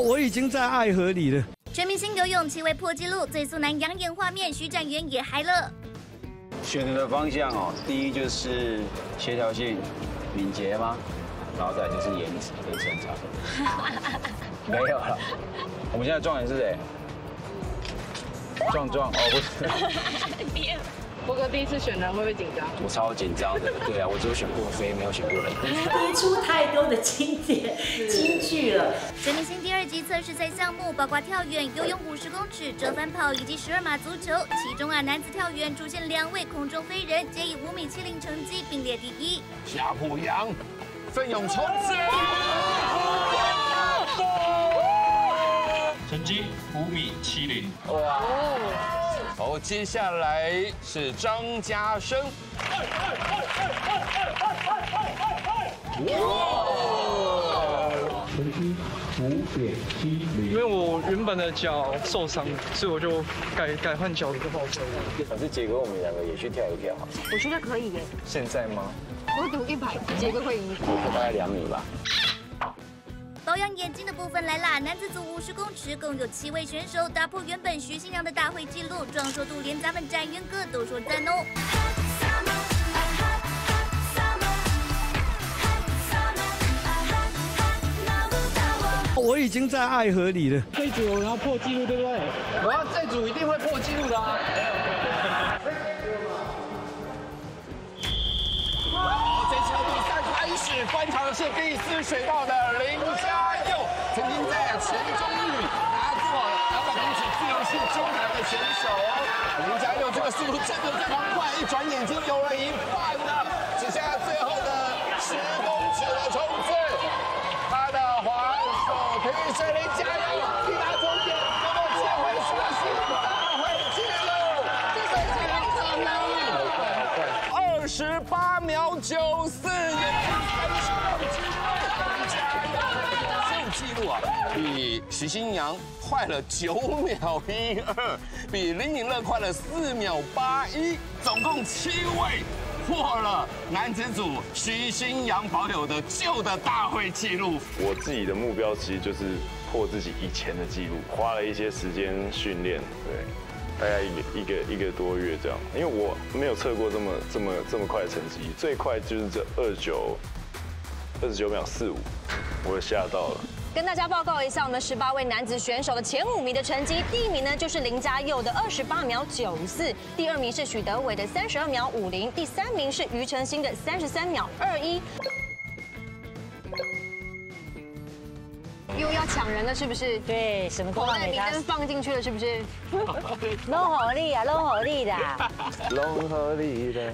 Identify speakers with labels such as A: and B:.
A: 我已经在爱河里了。
B: 全明星游泳七位破纪录，最速男养眼画面，徐展元也嗨了。
C: 选的方向哦，第一就是协调性、敏捷吗？然后再就是颜值跟身材。没有了，我们现在状元是谁？壮壮哦，不是。
D: 波哥第一次选人会不会紧张？
C: 我超紧张的，对啊，我只有选过飞，没有选过人。
E: 逼出太多的经典金句了。
B: 全明星第二集测试赛项目包括跳远、游泳五十公尺、折返跑以及十二码足球，其中啊男子跳远出现两位空中飞人，皆以五米七零成绩并列第一。
F: 夏普阳，奋勇冲刺。
G: 成绩五米七零。
F: 哇！好，接下来是张家生。
G: 哇！成绩五点七零。因为我原本的脚受伤，所以我就改改换脚的跑车。
C: 可是杰哥，我们两个也去跳一跳。
D: 我觉得可以耶。
C: 现在吗？
D: 我赌一百，杰哥会赢。
C: 大概两米吧。
B: 保养眼睛的部分来啦！男子组五十公尺，共有七位选手打破原本徐新阳的大会纪录，壮硕度连咱们展元哥都说赞哦。
A: 我已经在爱河里了。
G: 这组然后破纪录，对不对？
F: 开始，观察的是第四水道的林家佑，曾经在前中日拿过两百公尺自由式中台的选手。林家佑这个速度真的非常快，一转眼睛游了一半了，只剩下最后的十公尺的冲刺。他的环手提水林加油，徐新阳快了九秒一二，比林颖乐快了四秒八一，总共七位破了男子组徐新阳保有的旧的大会纪录。
H: 我自己的目标其实就是破自己以前的记录，花了一些时间训练，对，大概一个一个一个多月这样，因为我没有测过这么这么这么快的成绩，最快就是这二九二十九秒四五，我也吓到了。
I: 跟大家报告一下，我们十八位男子选手的前五名的成绩。第一名呢就是林家佑的二十八秒九四，第二名是许德伟的三十二秒五零，第三名是庾澄兴的三十三秒二一。又要抢人了，是不是？
E: 对，什么都
I: 口袋名单放进去了，是不是？
E: 弄好力啊，弄好力的。
H: 龙河里的。